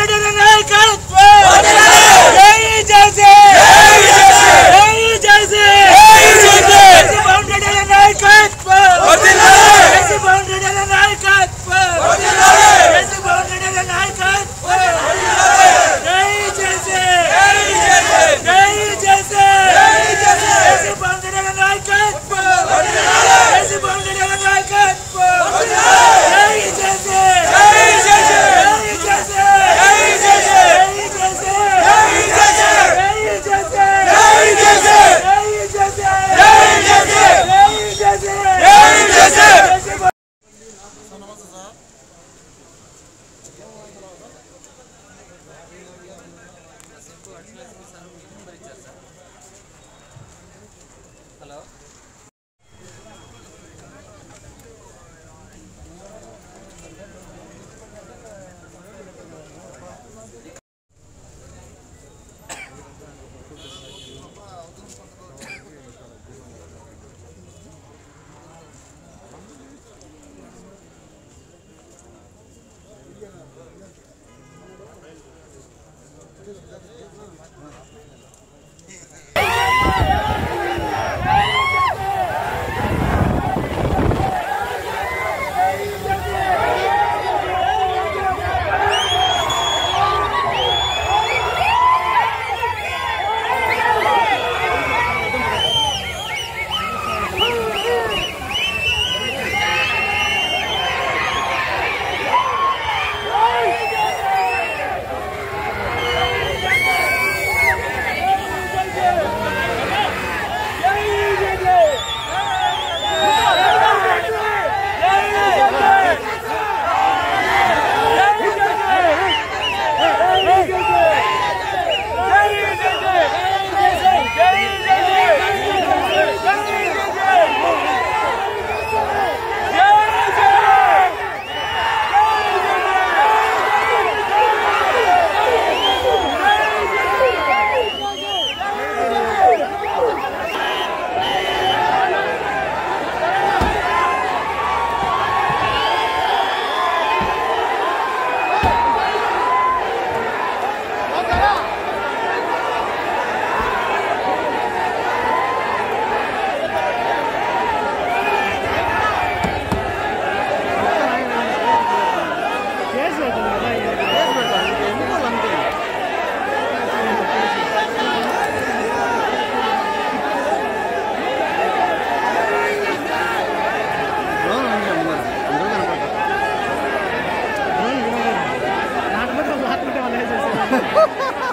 ಕಟ್ಟಡ ನಾಯಕತ್ವ hello Yeah.